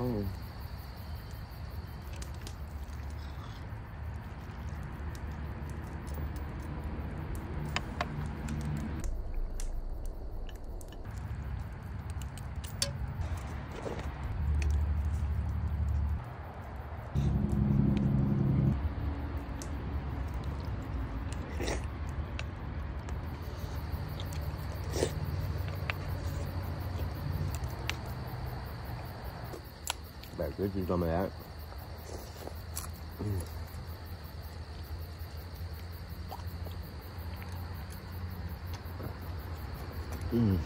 Oh. Bạn cứ chỉ cho mày á Mm.